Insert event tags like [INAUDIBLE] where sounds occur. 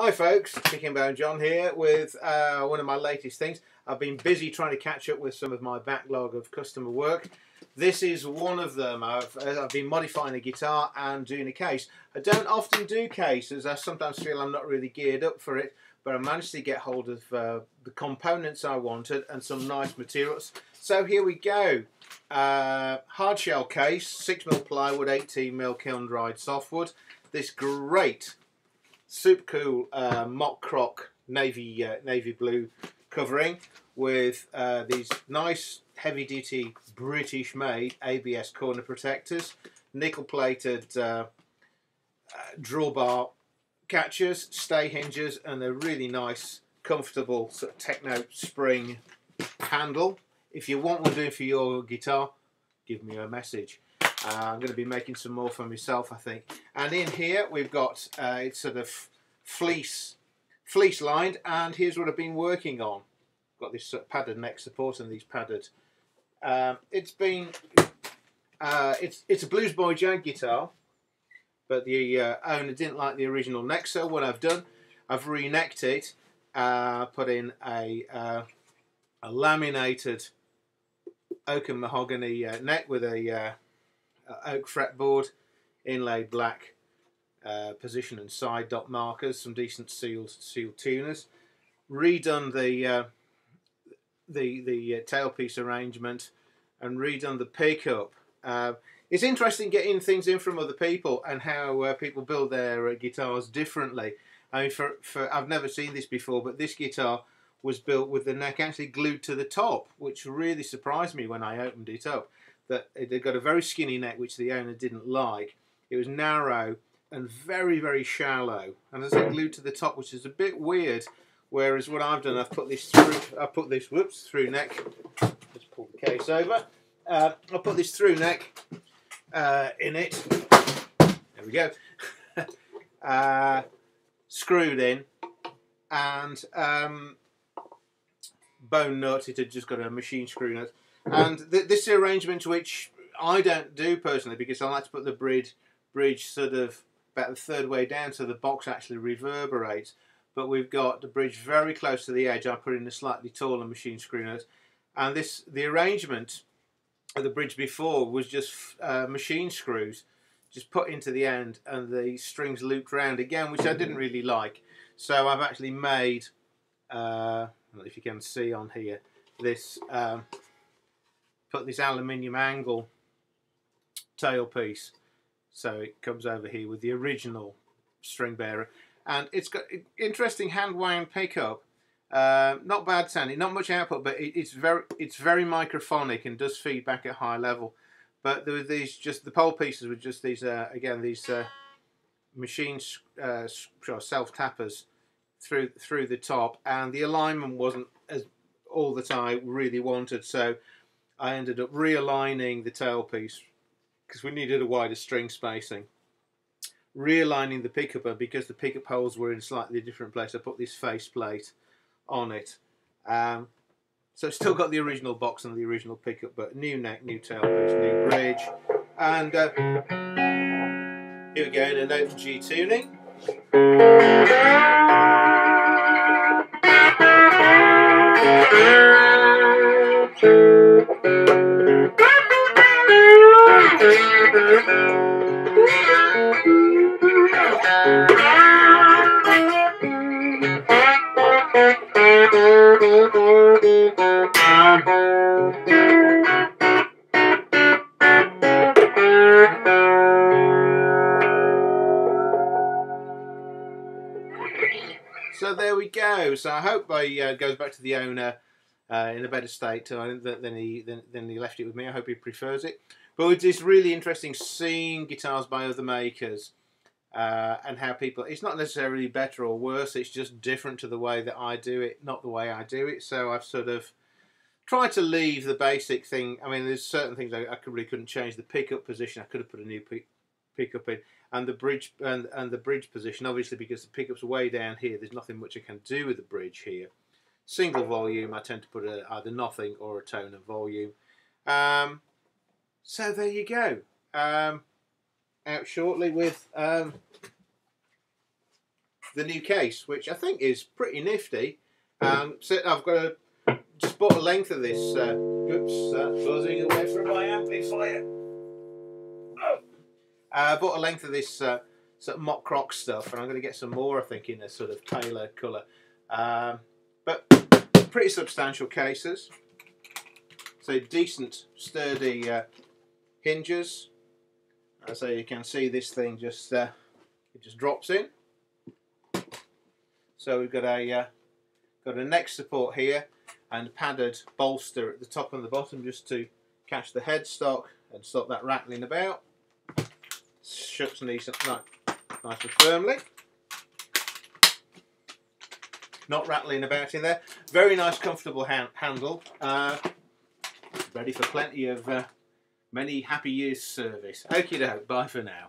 Hi folks, Chickenbone John here with uh, one of my latest things. I've been busy trying to catch up with some of my backlog of customer work. This is one of them. I've, uh, I've been modifying a guitar and doing a case. I don't often do cases. I sometimes feel I'm not really geared up for it, but I managed to get hold of uh, the components I wanted and some nice materials. So here we go. Uh, hard shell case, 6mm plywood, 18mm kiln dried softwood. This great super cool uh, mock croc navy uh, navy blue covering with uh, these nice heavy duty British made ABS corner protectors, nickel plated uh, uh, drawbar catchers, stay hinges, and a really nice, comfortable sort of techno spring handle. If you want one doing for your guitar, give me a message. Uh, I'm going to be making some more for myself, I think. And in here we've got uh, it's sort of fleece fleece lined, and here's what I've been working on. Got this sort of padded neck support and these padded. Um, it's been uh, it's it's a BluesBoy Jag guitar, but the uh, owner didn't like the original neck. So what I've done, I've re-necked it, uh, put in a uh, a laminated oak and mahogany neck with a oak fretboard, inlaid black uh, position and side dot markers, some decent sealed sealed tuners, redone the uh, the the uh, tailpiece arrangement, and redone the pickup. Uh, it's interesting getting things in from other people and how uh, people build their guitars differently. I mean, for, for I've never seen this before, but this guitar was built with the neck actually glued to the top, which really surprised me when I opened it up that it had got a very skinny neck, which the owner didn't like. It was narrow and very, very shallow, and as it glued to the top, which is a bit weird. Whereas what I've done, I've put this through. I put this whoops through neck. Just pull the case over. Uh, I'll put this through neck uh, in it. There we go. [LAUGHS] uh, screwed in, and um, bone nut. It had just got a machine screw nut and th this arrangement, which I don't do personally, because I like to put the bridge bridge sort of about the third way down, so the box actually reverberates. But we've got the bridge very close to the edge. I put in a slightly taller machine screw nut, and this the arrangement of the bridge before was just uh, machine screws, just put into the end, and the strings looped round again, which I didn't really like. So I've actually made, uh, if you can see on here, this. Um, put this aluminium angle tailpiece so it comes over here with the original string bearer. And it's got interesting hand wound pickup. Uh, not bad sounding not much output but it, it's very it's very microphonic and does feedback at high level. But there were these just the pole pieces were just these uh, again these uh, machine uh, self tappers through through the top and the alignment wasn't as all that I really wanted. So I ended up realigning the tailpiece because we needed a wider string spacing. Realigning the pickup and because the pickup holes were in a slightly different place, I put this faceplate on it. Um, so still got the original box and the original pickup, but new neck, new tailpiece, new bridge. And uh, here we go in an open G tuning. So I hope I uh, goes back to the owner uh, in a better state than he than, than he left it with me. I hope he prefers it. But it's really interesting seeing guitars by other makers uh, and how people. It's not necessarily better or worse. It's just different to the way that I do it, not the way I do it. So I've sort of tried to leave the basic thing. I mean, there's certain things I, I really couldn't change. The pickup position, I could have put a new pickup in, and the bridge and and the bridge position. Obviously, because the pickup's way down here, there's nothing much I can do with the bridge here single volume, I tend to put a, either nothing or a tone of volume. Um, so there you go. Um, out shortly with um, the new case, which I think is pretty nifty. Um, so I've got a just bought a length of this. Uh, oops, uh, buzzing away from my amplifier. Uh, bought a length of this uh, sort of mock croc stuff, and I'm going to get some more. I think in a sort of paler colour, um, but pretty substantial cases. So decent, sturdy uh, hinges. So you can see this thing just uh, it just drops in. So we've got a uh, got a neck support here and padded bolster at the top and the bottom just to catch the headstock and stop that rattling about. Shuts nice, nice and firmly. Not rattling about in there. Very nice comfortable hand handle. Uh, ready for plenty of uh, many happy years service. Okie doke, bye for now.